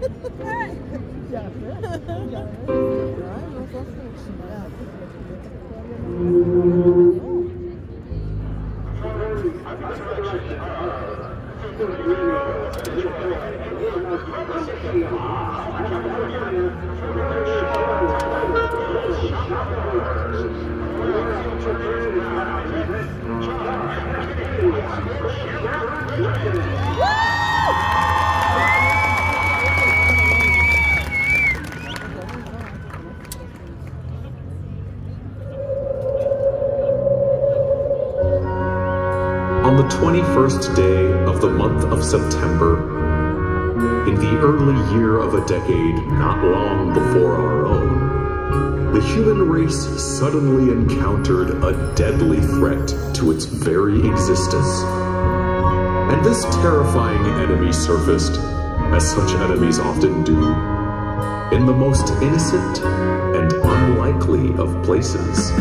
Woo! 21st day of the month of September, in the early year of a decade not long before our own, the human race suddenly encountered a deadly threat to its very existence. And this terrifying enemy surfaced, as such enemies often do, in the most innocent and unlikely of places.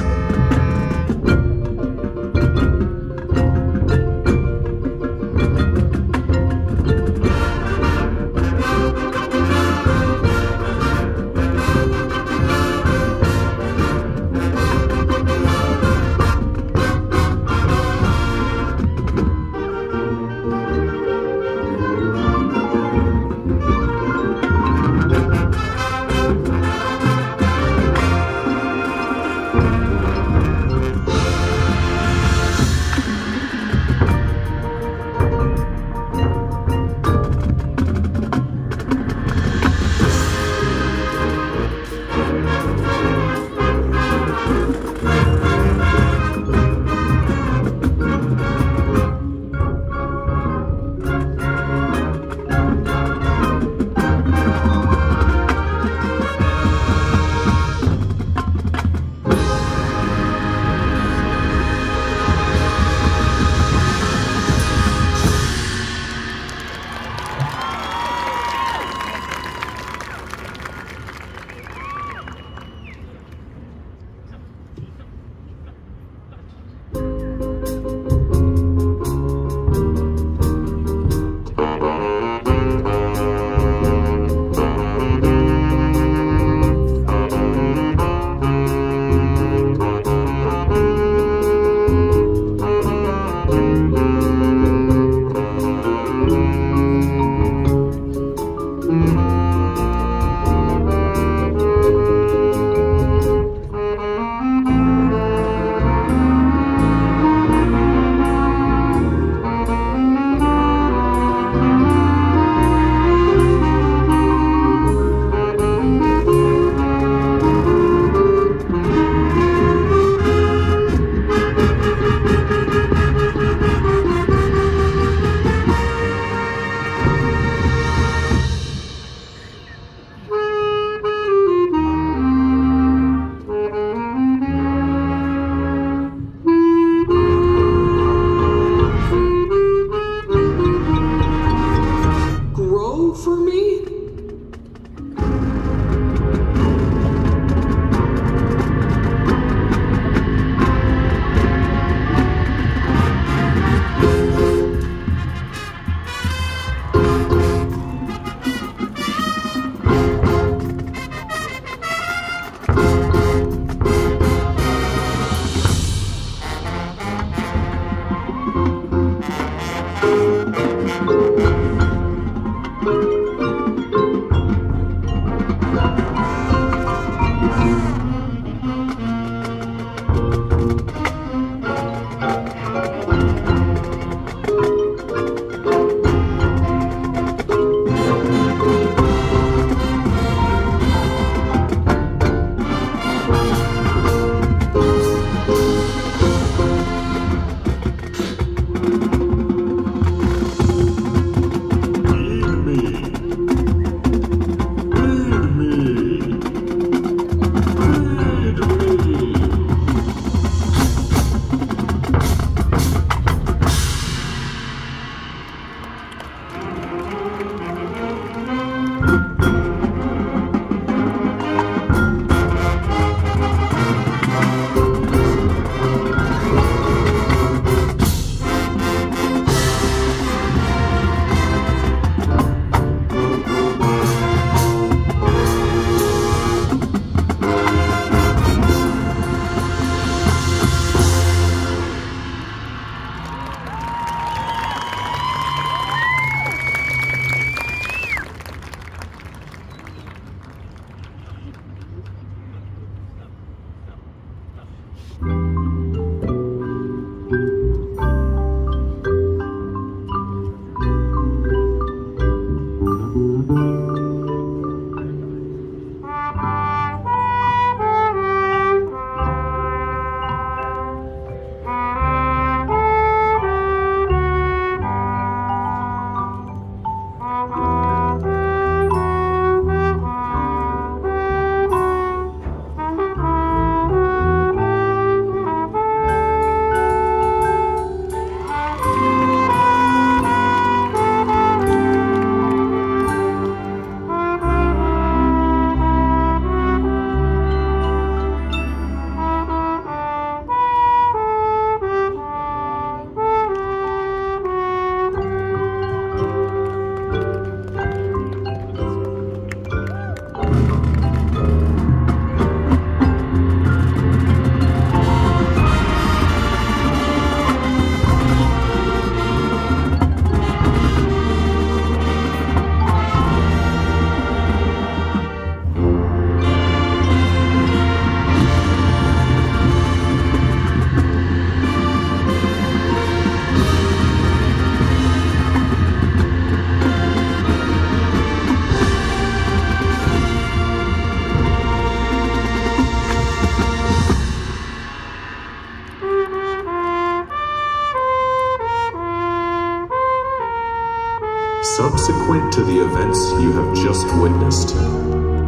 Subsequent to the events you have just witnessed,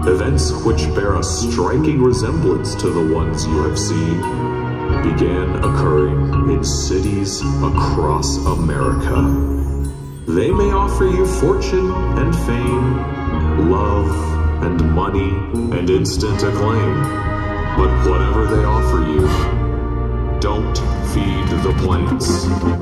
events which bear a striking resemblance to the ones you have seen began occurring in cities across America. They may offer you fortune and fame, love and money and instant acclaim, but whatever they offer you, don't feed the plants.